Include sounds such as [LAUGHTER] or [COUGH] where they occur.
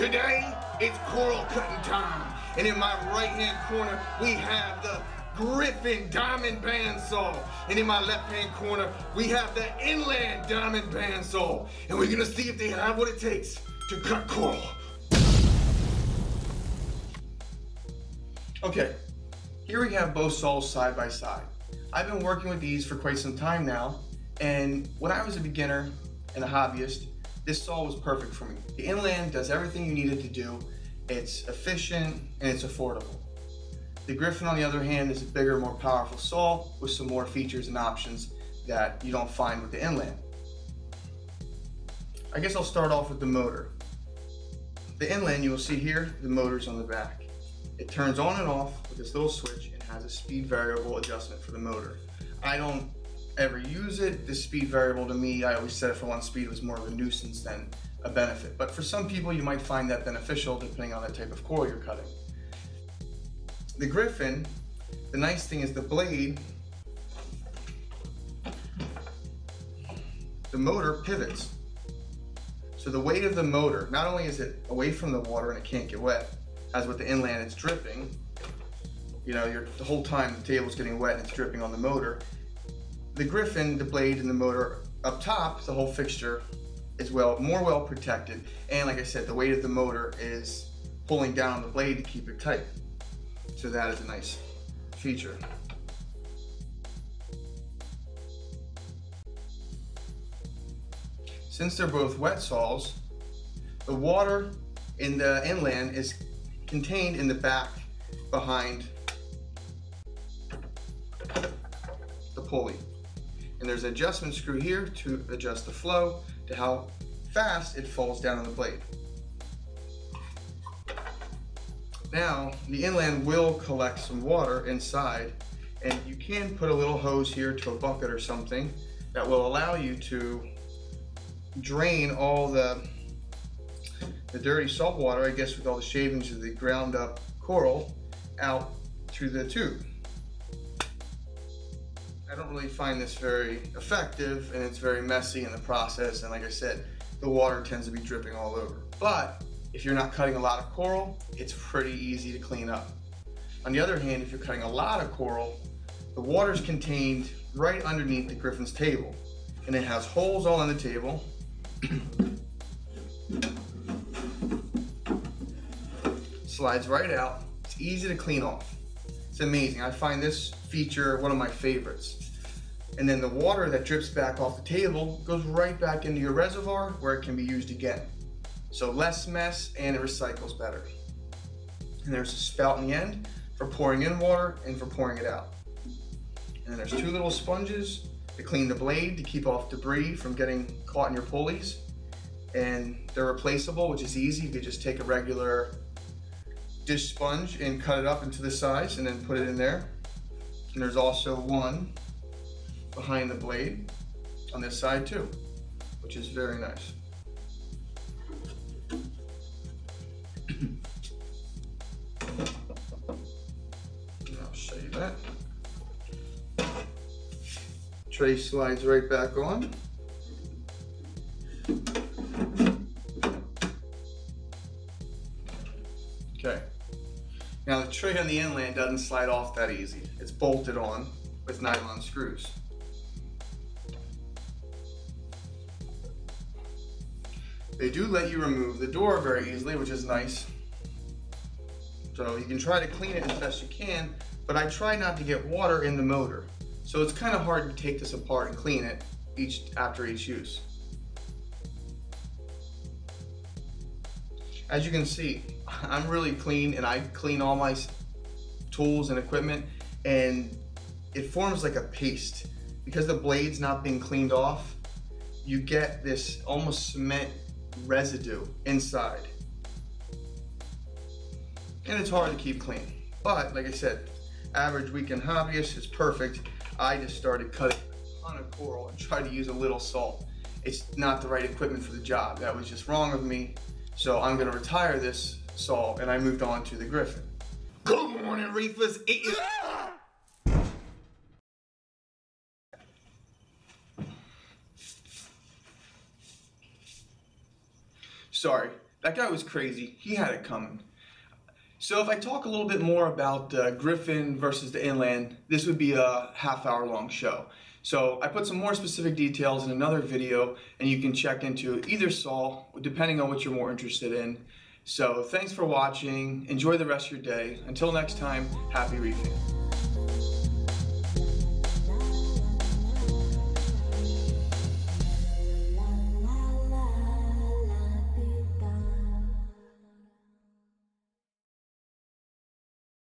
Today, it's coral cutting time. And in my right hand corner, we have the Gryphon Diamond Bandsaw. And in my left hand corner, we have the Inland Diamond Bandsaw. And we're gonna see if they have what it takes to cut coral. Okay, here we have both saws side by side. I've been working with these for quite some time now, and when I was a beginner and a hobbyist, this saw was perfect for me. The Inland does everything you need it to do. It's efficient and it's affordable. The Gryphon, on the other hand, is a bigger, more powerful saw with some more features and options that you don't find with the Inland. I guess I'll start off with the motor. The Inland, you will see here, the motor's on the back. It turns on and off with this little switch and has a speed variable adjustment for the motor. I don't ever use it. The speed variable to me, I always it for one speed. Was more of a nuisance than a benefit. But for some people, you might find that beneficial depending on the type of coral you're cutting. The Gryphon, the nice thing is the blade, the motor pivots. So the weight of the motor, not only is it away from the water and it can't get wet, as with the inland it's dripping, you know, the whole time the table's getting wet and it's dripping on the motor. The Gryphon, the blade and the motor up top, the whole fixture is well more well protected. And like I said, the weight of the motor is pulling down on the blade to keep it tight. So that is a nice feature. Since they're both wet saws, the water in the inland is contained in the back behind the pulley. And there's an adjustment screw here to adjust the flow to how fast it falls down on the blade. Now, the inland will collect some water inside and you can put a little hose here to a bucket or something that will allow you to drain all the the dirty salt water, I guess with all the shavings of the ground up coral out through the tube. Don't really find this very effective and it's very messy in the process and like I said, the water tends to be dripping all over. But if you're not cutting a lot of coral, it's pretty easy to clean up. On the other hand, if you're cutting a lot of coral, the water is contained right underneath the gryphon's table. And it has holes all on the table. [CLEARS THROAT] Slides right out. It's easy to clean off. It's amazing. I find this feature one of my favorites. And then the water that drips back off the table goes right back into your reservoir where it can be used again. So less mess and it recycles better. And there's a spout in the end for pouring in water and for pouring it out. And then there's two little sponges to clean the blade to keep off debris from getting caught in your pulleys. And they're replaceable, which is easy. You could just take a regular dish sponge and cut it up into the size and then put it in there. And there's also one behind the blade on this side too, which is very nice. [CLEARS THROAT] I'll show you that. Tray slides right back on. Okay. Now the tray on the inland doesn't slide off that easy. It's bolted on with nylon screws. They do let you remove the door very easily, which is nice. So you can try to clean it as best you can, but I try not to get water in the motor. So it's kind of hard to take this apart and clean it each after each use. As you can see, [LAUGHS] I'm really clean and I clean all my tools and equipment and it forms like a paste. Because the blade's not being cleaned off, you get this almost cement residue inside. And it's hard to keep clean. But like I said, average weekend hobbyist is perfect. I just started cutting a ton of coral and tried to use a little salt. It's not the right equipment for the job. That was just wrong of me. So I'm gonna retire this saw and I moved on to the Gryphon. Good morning, reefers. It is Sorry, That guy was crazy. He had it coming. So if I talk a little bit more about uh, Gryphon versus the inland, this would be a half hour long show. So I put some more specific details in another video and you can check into either saw depending on what you're more interested in. So thanks for watching. Enjoy the rest of your day. Until next time, happy reefing.